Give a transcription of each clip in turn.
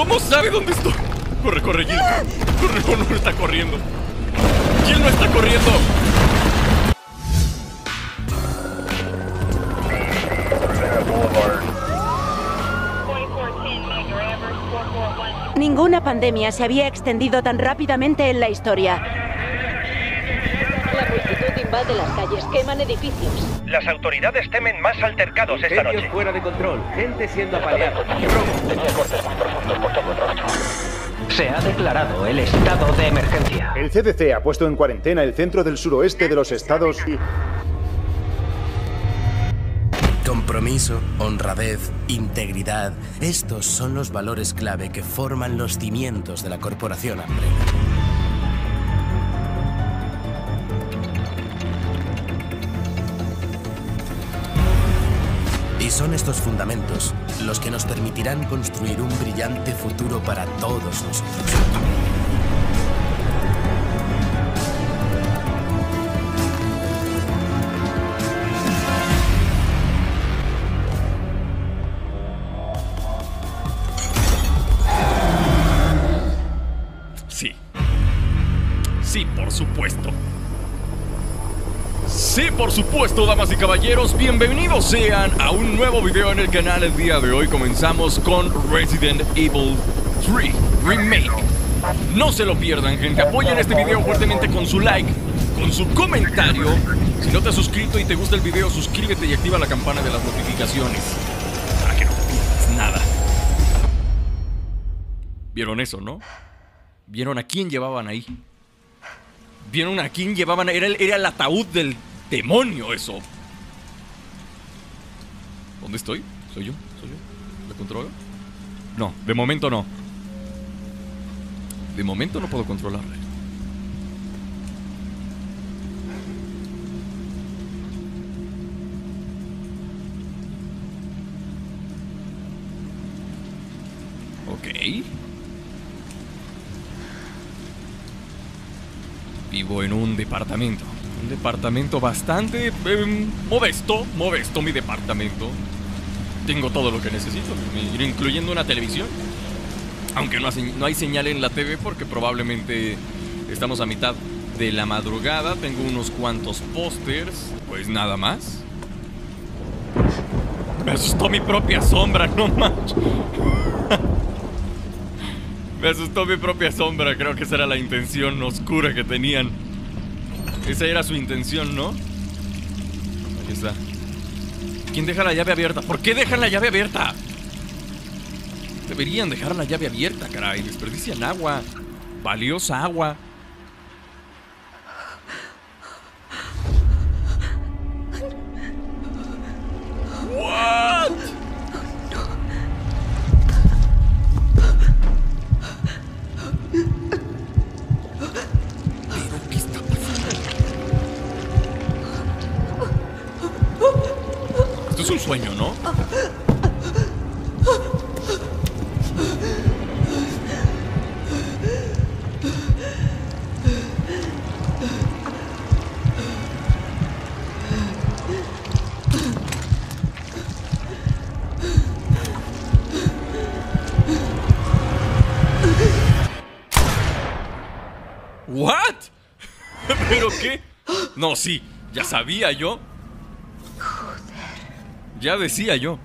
¿Cómo sabe dónde estoy? Corre, corre, Jill. Corre, no, está corriendo. Jill no está corriendo. Ninguna pandemia se había extendido tan rápidamente en la historia. La multitud invade las calles, queman edificios. Las autoridades temen más altercados esta noche. fuera de control, gente siendo apaleada. Se ha declarado el estado de emergencia. El CDC ha puesto en cuarentena el centro del suroeste de los estados y... Compromiso, honradez, integridad. Estos son los valores clave que forman los cimientos de la corporación Umbrella. Son estos fundamentos los que nos permitirán construir un brillante futuro para todos nosotros. Y caballeros, bienvenidos sean a un nuevo video en el canal. El día de hoy comenzamos con Resident Evil 3 Remake. No se lo pierdan, gente. Apoyen este video fuertemente con su like, con su comentario. Si no te has suscrito y te gusta el video, suscríbete y activa la campana de las notificaciones. Para que no nada. ¿Vieron eso, no? ¿Vieron a quién llevaban ahí? ¿Vieron a quién llevaban? Era era el ataúd del demonio eso. ¿Dónde estoy? ¿Soy yo? ¿Soy yo? ¿Lo controlo? No, de momento no. De momento no puedo controlarle. Ok. Vivo en un departamento. Un departamento bastante eh, modesto. Modesto mi departamento. Tengo todo lo que necesito, incluyendo una televisión. Aunque no, hace- no hay señal en la TV porque probablemente estamos a mitad de la madrugada. Tengo unos cuantos pósters. Pues nada más. Me asustó mi propia sombra, no manches. Me asustó mi propia sombra, creo que esa era la intención oscura que tenían. Esa era su intención, ¿no? Aquí está. ¿Quién deja la llave abierta? ¿Por qué dejan la llave abierta? Deberían dejar la llave abierta, caray. Desperdician agua. Valiosa agua. What? Un sueño, ¿no? ¿What? ¿Pero qué? No, sí, ya sabía yo. Ya decía yo.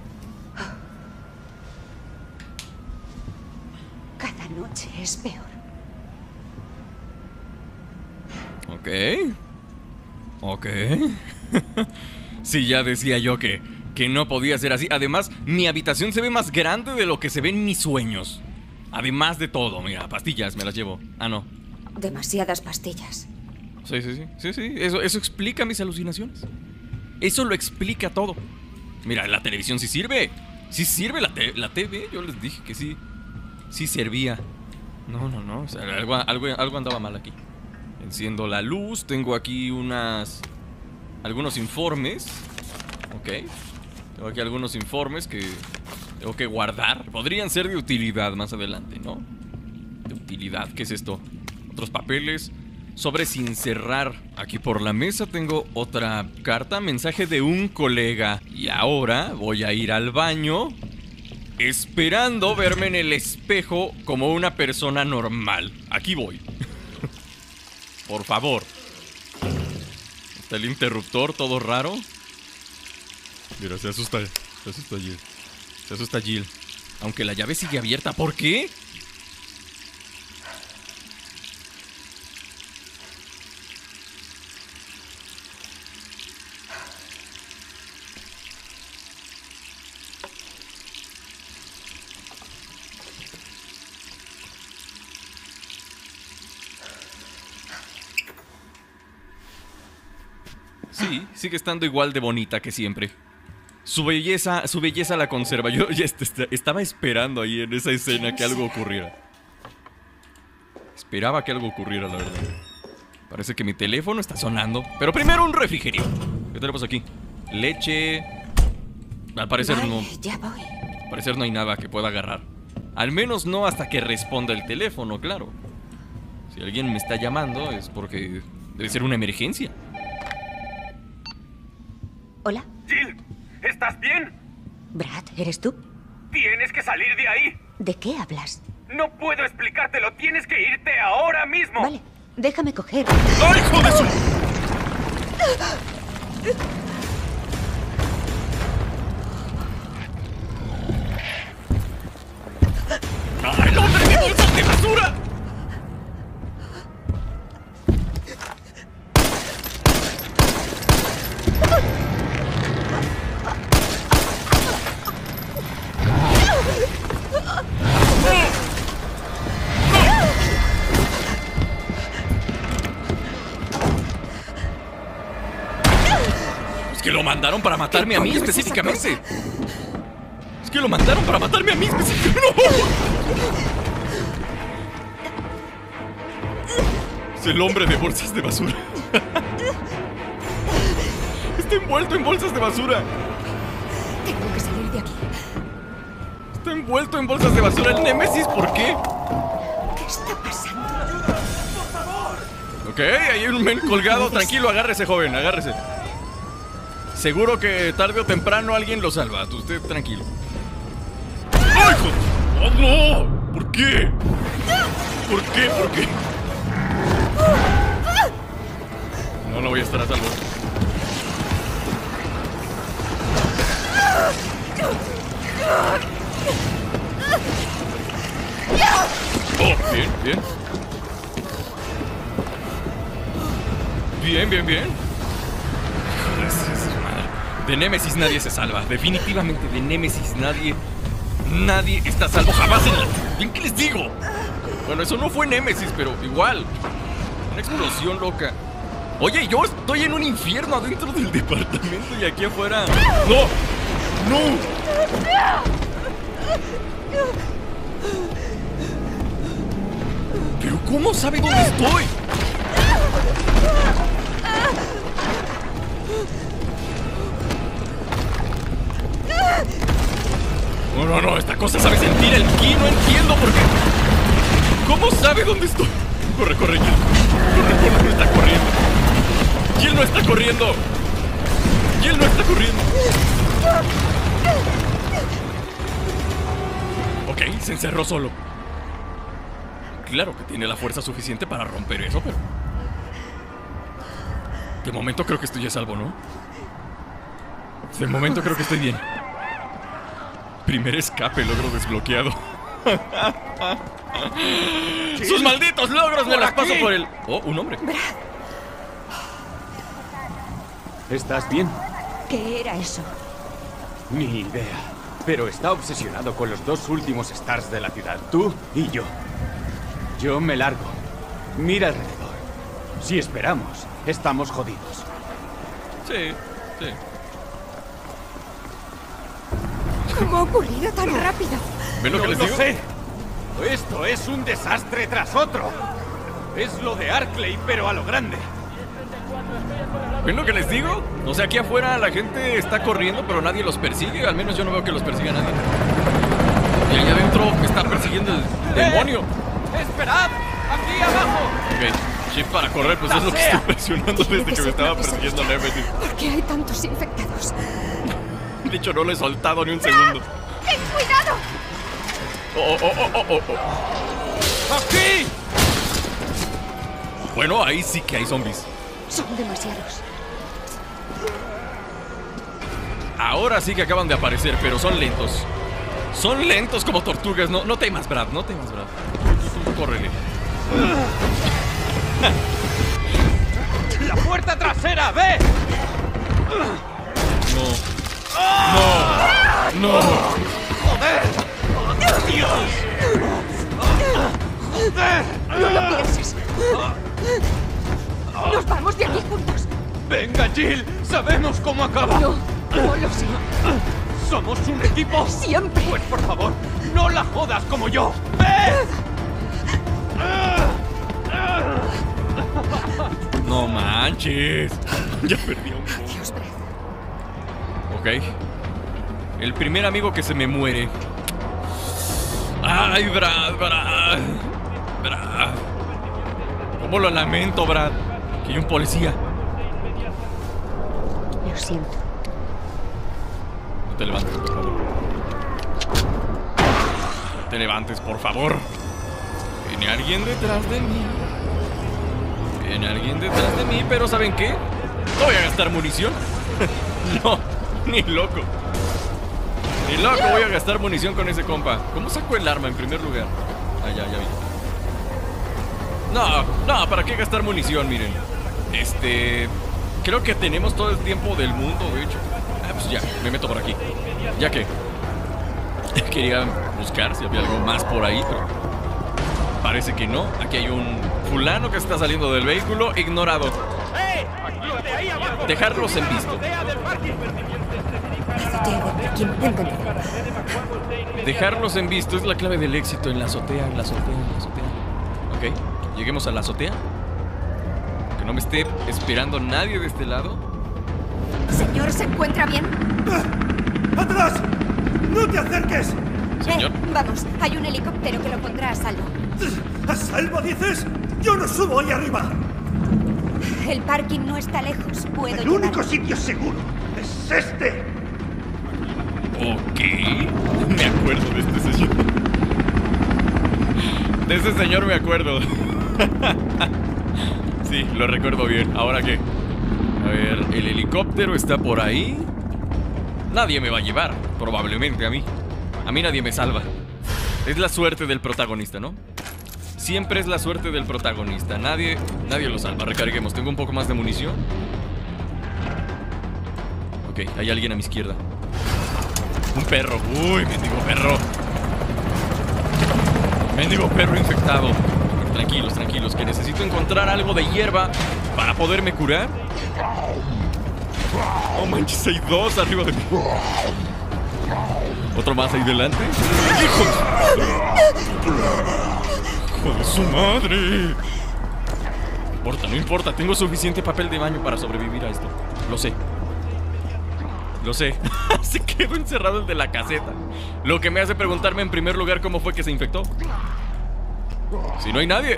Cada noche es peor. Ok. Ok. sí, ya decía yo que, que no podía ser así. Además, mi habitación se ve más grande de lo que se ve en mis sueños. Además de todo, mira, pastillas me las llevo. Ah, no. Demasiadas pastillas. Sí, sí, sí. Sí, sí. Eso, eso explica mis alucinaciones. Eso lo explica todo. Mira, la televisión sí sirve. Sí sirve la, la TV. Yo les dije que sí. Sí servía. No, no, no. Algo, algo, algo andaba mal aquí. Enciendo la luz. Tengo aquí unas. Algunos informes. Ok. Tengo aquí algunos informes que tengo que guardar. Podrían ser de utilidad más adelante, ¿no? De utilidad. ¿Qué es esto? Otros papeles. Sobre sin cerrar. Aquí por la mesa tengo otra carta. Mensaje de un colega. Y ahora voy a ir al baño. esperando verme en el espejo como una persona normal. Aquí voy. Por favor. Está el interruptor todo raro. Mira, se asusta. Se asusta Jill. Se asusta Jill. Aunque la llave sigue abierta. ¿Por qué? Sí, sigue estando igual de bonita que siempre. Su belleza, su belleza la conserva. Yo ya est- est- estaba esperando ahí en esa escena que algo ocurriera. Esperaba que algo ocurriera, la verdad. Parece que mi teléfono está sonando. Pero primero un refrigerio. ¿Qué tenemos aquí? Leche. Al parecer no. Ya voy. Al parecer no hay nada que pueda agarrar. Al menos no hasta que responda el teléfono, claro. Si alguien me está llamando es porque debe ser una emergencia. Hola, Jill, ¿estás bien? Brad, ¿eres tú? Tienes que salir de ahí. ¿De qué hablas? No puedo explicártelo. Tienes que irte ahora mismo. Vale, déjame coger. ¡Ay, hijo de su! ¡Ay, el hombre de bolsas de basura! Mandaron para matarme a mí específicamente. Es que lo mandaron para matarme a mí específicamente. ¡No! Es el hombre de bolsas de basura. Está envuelto en bolsas de basura. Tengo que salir de aquí. Está envuelto en bolsas de basura el Némesis. ¿Por qué? ¿Qué está pasando? Ok, ahí hay un men colgado. Tranquilo, agárrese, joven, agárrese. Seguro que tarde o temprano alguien lo salva. Usted tranquilo. ¡Ay! ¡Oh, no! ¿Por qué? ¿Por qué? ¿Por qué? No, no voy a estar a salvo. Oh, bien, bien. Bien, bien, bien. De Némesis nadie se salva. Definitivamente de Némesis nadie. Nadie está salvo jamás en la. ¿Bien qué les digo? Bueno, eso no fue Némesis, pero igual. Una explosión loca. Oye, yo estoy en un infierno adentro del departamento y aquí afuera. ¡No! ¡No! ¿Pero cómo sabe dónde estoy? No, no, no, esta cosa sabe sentir el ki, no entiendo por qué. ¿Cómo sabe dónde estoy? Corre, corre, Jill. Corre, corre, no está corriendo. Jill no está corriendo. Jill no está corriendo. Ok, se encerró solo. Claro que tiene la fuerza suficiente para romper eso, pero... De momento creo que estoy a salvo, ¿no? De momento creo que estoy bien. Primer escape, logro desbloqueado. ¡Sus malditos logros me las paso por el... Oh, un hombre. ¿Estás bien? ¿Qué era eso? Ni idea. Pero está obsesionado con los dos últimos stars de la ciudad, tú y yo. Yo me largo. Mira alrededor. Si esperamos, estamos jodidos. Sí, sí. ¿Cómo ha ocurrido tan rápido? ¿Ven lo que les lo digo? sé. Esto es un desastre tras otro. Es lo de Arclay, pero a lo grande. ¿Ven lo que les digo? O sea, aquí afuera la gente está corriendo, pero nadie los persigue. Al menos yo no veo que los persiga nadie. Y allá adentro me está persiguiendo el demonio. ¡Esperad! ¡Aquí abajo! Ok, chip para correr, pues es lo que estoy presionando desde que me estaba persiguiendo Nemesis. ¿Por qué hay tantos infectados? De hecho, no lo he soltado ni un segundo. ¡Ten cuidado! ¡Oh, oh, oh, oh, oh, oh! ¡Aquí! Bueno, ahí sí que hay zombies. Son demasiados. Ahora sí que acaban de aparecer, pero son lentos. Son lentos como tortugas. No, no temas, Brad. No temas, Brad. Tú, tú, tú, córrele. ¡La puerta trasera! ¡Ve! No. No. No. No lo pienses. Nos vamos de aquí juntos. ¡Venga, Jill! ¡Sabemos cómo acaba! No, no lo sé. ¿Somos un equipo? Siempre. Pues por favor, no la jodas como yo. No manches. Ya perdí a un. Dios, Brad. Ok. El primer amigo que se me muere. Ay, Brad, Brad. Brad. ¿Cómo lo lamento, Brad? Que hay un policía. Lo siento. No te levantes, por favor. No te levantes, por favor. Viene alguien detrás de mí. Viene alguien detrás de mí, pero ¿saben qué? No voy a gastar munición. no, ni loco. Ni loco voy a gastar munición con ese compa. ¿Cómo saco el arma en primer lugar? Ah, ya, ya vi. No, no, ¿para qué gastar munición? Miren. Este. Creo que tenemos todo el tiempo del mundo, de hecho. Ah, pues ya, me meto por aquí. Ya que. Quería buscar si había algo más por ahí, pero. Parece que no. Aquí hay un fulano que está saliendo del vehículo ignorado. Dejarlos en visto. De Parkin, entendido. Dejarlos en visto es la clave del éxito en la azotea, en la azotea, en la azotea. Ok, lleguemos a la azotea. Que no me esté esperando nadie de este lado. Señor, ¿se encuentra bien? ¡Atrás! ¡No te acerques! Señor. Eh, vamos, hay un helicóptero que lo pondrá a salvo. ¿A salvo dices? Yo no subo ahí arriba. El parking no está lejos. Puedo El único sitio seguro es este. Ok. Me acuerdo de este señor. De ese señor me acuerdo. Sí, lo recuerdo bien. ¿Ahora qué? A ver, el helicóptero está por ahí. Nadie me va a llevar, probablemente a mí. A mí nadie me salva. Es la suerte del protagonista, ¿no? Siempre es la suerte del protagonista. Nadie, nadie lo salva. Recarguemos. Tengo un poco más de munición. Ok, hay alguien a mi izquierda. Un perro. Uy, mendigo perro. Mendigo perro infectado. Tranquilos, tranquilos, que necesito encontrar algo de hierba para poderme curar. Oh manches, hay dos arriba de mí. Otro más ahí delante. ¡Hijo de su madre! No importa, no importa. Tengo suficiente papel de baño para sobrevivir a esto. Lo sé. Lo sé. se quedó encerrado el de la caseta. Lo que me hace preguntarme en primer lugar cómo fue que se infectó. Si no hay nadie.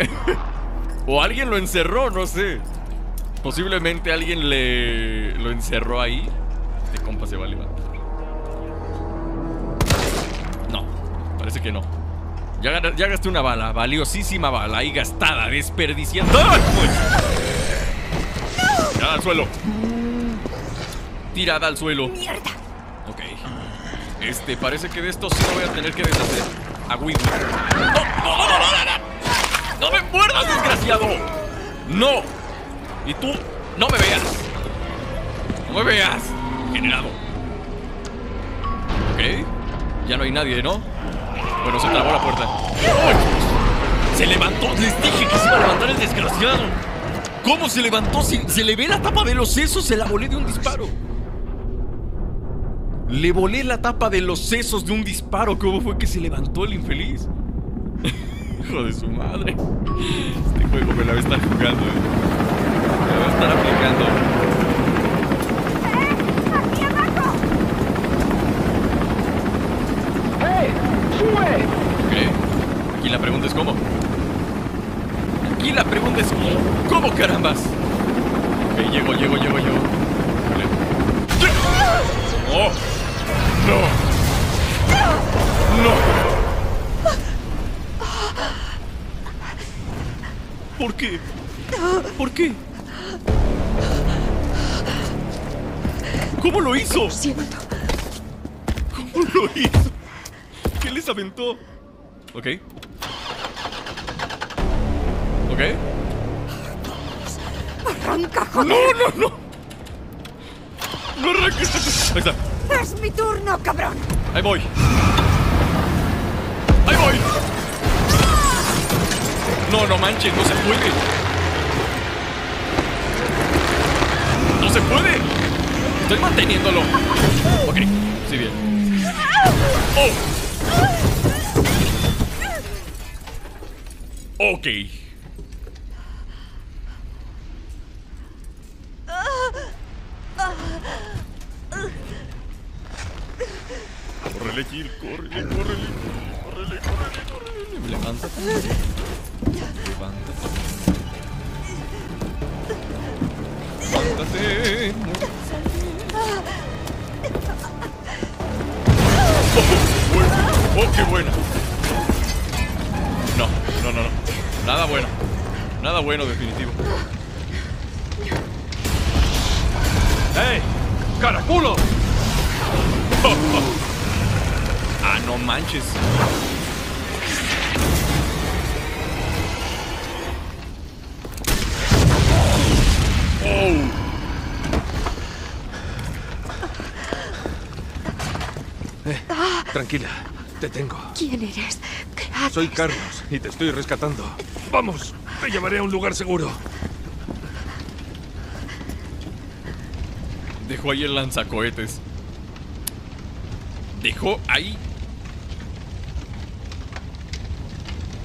o alguien lo encerró, no sé. Posiblemente alguien le lo encerró ahí. Este compa se va. No, parece que no. Ya, ya gasté una bala, valiosísima bala ahí gastada, desperdiciando. ¡Ay, pues! Tirada al suelo. Tirada al suelo. ¡Mierda! Ok. Este, parece que de esto sí me voy a tener que deshacer. A Whitney. ¡No, no, no, no, no, no! ¡No me muerdas, desgraciado! ¡No! Y tú, no me veas. No me veas. Generado. Ok. Ya no hay nadie, ¿no? Bueno, se trabó la puerta. Se levantó. Les dije que se iba a levantar el desgraciado. ¿Cómo se levantó? Se, se le ve la tapa de los sesos. Se la volé de un disparo. Le volé la tapa de los sesos de un disparo. ¿Cómo fue que se levantó el infeliz? Hijo de su madre. Este juego me la va a estar jugando. eh. Me la va a estar aplicando. ¡Aquí abajo! Ok. Aquí la pregunta es cómo. Aquí la pregunta es cómo carambas. Ok, llego, llego, llego, llego. Vale. ¡Oh! ¡No! ¡No! ¿Por qué? ¿Por qué? ¿Cómo lo hizo? Lo siento. ¿Cómo lo hizo? ¿Qué les aventó? Ok. ¿Ok? ¡Arranca, joder! ¡No, no, no! ¡No arranques! Ahí está. Es mi turno, cabrón. Ahí voy. Ahí voy. No, no manches, no se puede. No se puede. Estoy manteniéndolo. Ok, sí, bien. Oh. Ok. Córrele, Gil, córrele, córrele, córrele, córrele, córrele. Oh, qué buena. No, no, no, no. Nada bueno. Nada bueno, definitivo. ¡Ey! ¡Caraculo! no manches. Oh. Tranquila, te tengo. ¿Quién eres? ¿Qué haces? Soy Carlos y te estoy rescatando. Vamos, te llevaré a un lugar seguro. Dejó ahí el lanzacohetes. Dejó ahí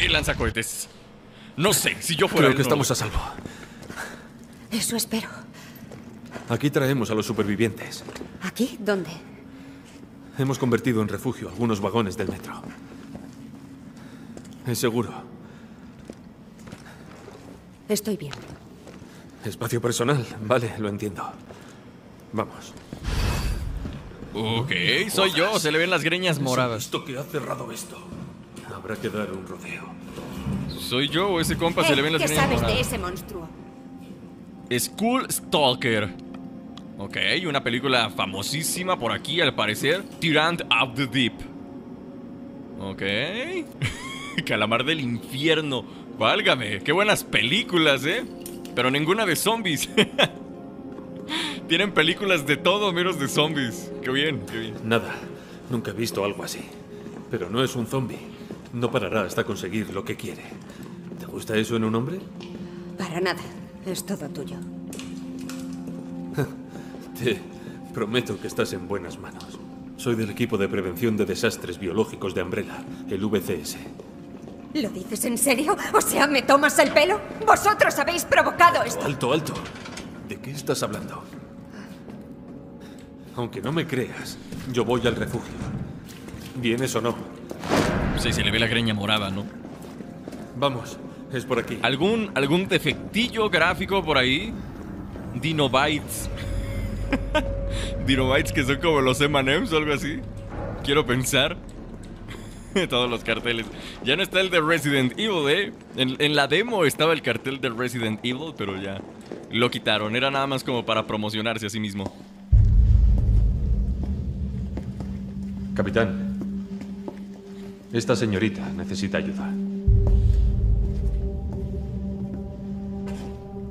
el lanzacohetes. No sé, si yo fuera Creo que no- estamos a salvo. Eso espero. Aquí traemos a los supervivientes. ¿Aquí? ¿Dónde? Hemos convertido en refugio algunos vagones del metro. Es seguro. Estoy bien. Espacio personal, vale, lo entiendo. Vamos. Ok, soy yo, se le ven las greñas moradas. Esto que ha cerrado esto. Habrá que dar un rodeo. ¿Soy yo o ese compa se Eh, le ven las ¿Qué sabes de ese monstruo? School Stalker. Ok, una película famosísima por aquí al parecer. Tyrant of the Deep. Ok. Calamar del infierno. Válgame, qué buenas películas, ¿eh? Pero ninguna de zombies. Tienen películas de todo menos de zombies. Qué bien, qué bien. Nada, nunca he visto algo así. Pero no es un zombie. No parará hasta conseguir lo que quiere. ¿Te gusta eso en un hombre? Para nada. Es todo tuyo. Te prometo que estás en buenas manos. Soy del equipo de prevención de desastres biológicos de Umbrella, el VCS. ¿Lo dices en serio? O sea, ¿me tomas el pelo? Vosotros habéis provocado esto. Alto, alto. ¿De qué estás hablando? Aunque no me creas, yo voy al refugio. ¿Vienes o no? Sí, se le ve la greña morada, ¿no? Vamos, es por aquí. ¿Algún, algún defectillo gráfico por ahí? Dinobytes. Dinobytes que son como los M&M's o algo así. Quiero pensar. Todos los carteles. Ya no está el de Resident Evil, ¿eh? En, en la demo estaba el cartel de Resident Evil, pero ya lo quitaron. Era nada más como para promocionarse a sí mismo. Capitán, esta señorita necesita ayuda.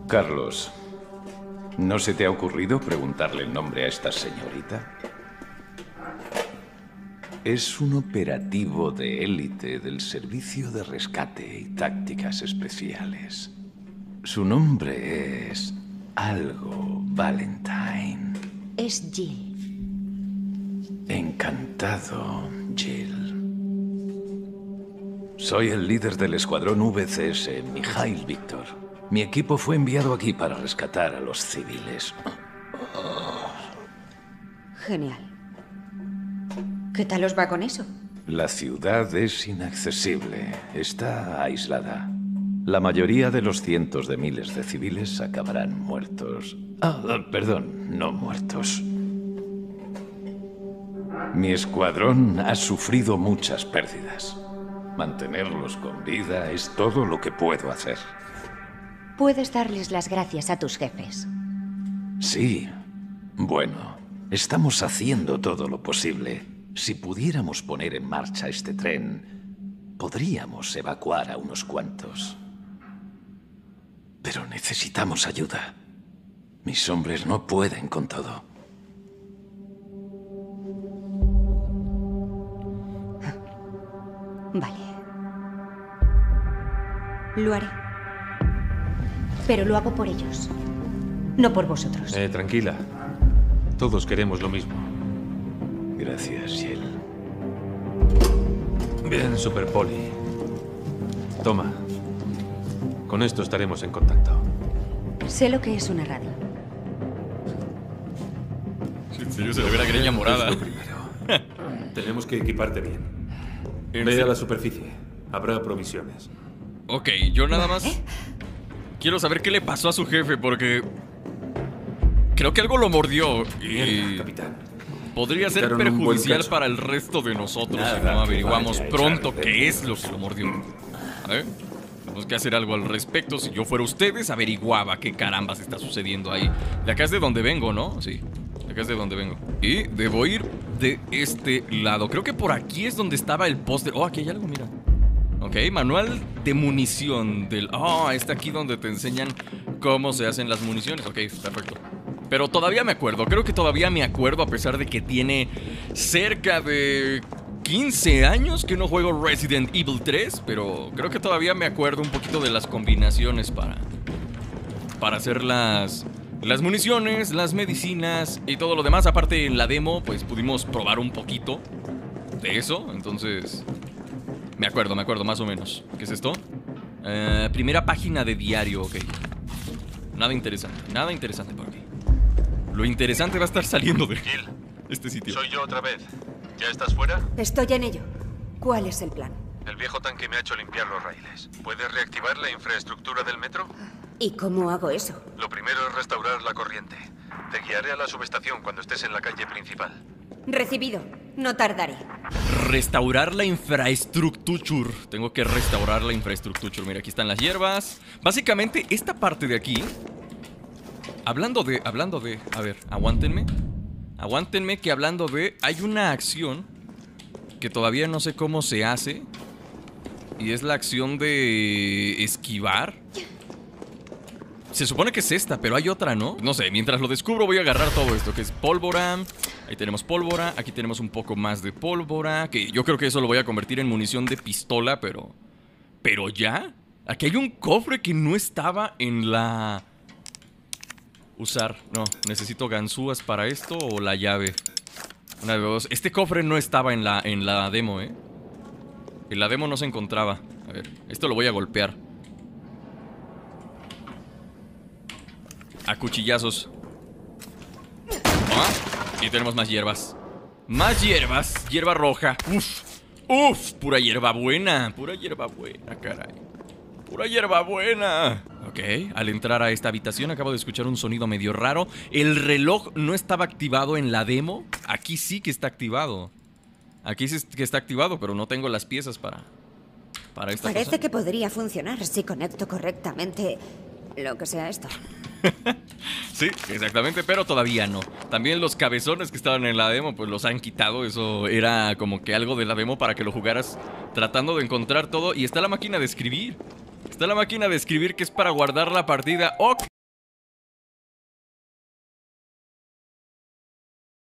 Carlos, ¿no se te ha ocurrido preguntarle el nombre a esta señorita? Es un operativo de élite del Servicio de Rescate y Tácticas Especiales. Su nombre es algo Valentine. Es Jill. Encantado, Jill. Soy el líder del escuadrón VCS, Mijail Víctor. Mi equipo fue enviado aquí para rescatar a los civiles. Genial. ¿Qué tal os va con eso? La ciudad es inaccesible. Está aislada. La mayoría de los cientos de miles de civiles acabarán muertos. Ah, ah, perdón, no muertos. Mi escuadrón ha sufrido muchas pérdidas. Mantenerlos con vida es todo lo que puedo hacer. Puedes darles las gracias a tus jefes. Sí. Bueno, estamos haciendo todo lo posible. Si pudiéramos poner en marcha este tren, podríamos evacuar a unos cuantos. Pero necesitamos ayuda. Mis hombres no pueden con todo. Lo haré. Pero lo hago por ellos. No por vosotros. Eh, tranquila. Todos queremos lo mismo. Gracias, Shell. Bien, Super Poli. Toma. Con esto estaremos en contacto. Sé lo que es una radio. En serio se le ve la greña morada. Primero. Tenemos que equiparte bien. Ve a la superficie. Habrá provisiones. Ok, yo nada más quiero saber qué le pasó a su jefe porque creo que algo lo mordió y capitán. podría ser perjudicial para el resto de nosotros si no averiguamos vaya a pronto qué es lo que lo mordió. ¿Eh? Tenemos que hacer algo al respecto. Si yo fuera ustedes, averiguaba qué carambas está sucediendo ahí. De acá es de donde vengo, ¿no? Sí. De acá es de donde vengo. Y debo ir de este lado. Creo que por aquí es donde estaba el póster. Oh, aquí hay algo, mira. Ok, manual de munición del... Oh, está aquí donde te enseñan cómo se hacen las municiones. Ok, perfecto. Pero todavía me acuerdo, creo que todavía me acuerdo a pesar de que tiene cerca de 15 años que no juego Resident Evil 3, pero creo que todavía me acuerdo un poquito de las combinaciones para para hacer las las municiones, las medicinas y todo lo demás. Aparte en la demo pues pudimos probar un poquito de eso, entonces me acuerdo, me acuerdo más o menos. ¿Qué es esto? Eh, primera página de diario, ok. Nada interesante, nada interesante por aquí. Lo interesante va a estar saliendo de este sitio. Soy yo otra vez. ¿Ya estás fuera? Estoy en ello. ¿Cuál es el plan? El viejo tanque me ha hecho limpiar los raíles. ¿Puedes reactivar la infraestructura del metro? ¿Y cómo hago eso? Lo primero es restaurar la corriente. Te guiaré a la subestación cuando estés en la calle principal. Recibido. No tardaré. Restaurar la infraestructura. Tengo que restaurar la infraestructura. Mira, aquí están las hierbas. Básicamente, esta parte de aquí. Hablando de. Hablando de. A ver, aguántenme. Aguántenme que hablando de. Hay una acción. Que todavía no sé cómo se hace. Y es la acción de. esquivar. Se supone que es esta, pero hay otra, ¿no? No sé, mientras lo descubro voy a agarrar todo esto, que es pólvora. Ahí tenemos pólvora, aquí tenemos un poco más de pólvora, que yo creo que eso lo voy a convertir en munición de pistola, pero... ¿Pero ya? Aquí hay un cofre que no estaba en la... Usar, no, necesito ganzúas para esto o la llave. Una de dos. Este cofre no estaba en la, en la demo, ¿eh? En la demo no se encontraba. A ver, esto lo voy a golpear. A cuchillazos. Ah, y tenemos más hierbas. Más hierbas. Hierba roja. Uf. Uf. Pura hierba buena. Pura hierba buena, caray. Pura hierba buena. Ok, al entrar a esta habitación acabo de escuchar un sonido medio raro. El reloj no estaba activado en la demo. Aquí sí que está activado. Aquí sí que está activado, pero no tengo las piezas para... Para esta Parece cosa. que podría funcionar si conecto correctamente lo que sea esto. Sí, exactamente, pero todavía no. También los cabezones que estaban en la demo, pues los han quitado. Eso era como que algo de la demo para que lo jugaras tratando de encontrar todo. Y está la máquina de escribir. Está la máquina de escribir que es para guardar la partida. Ok,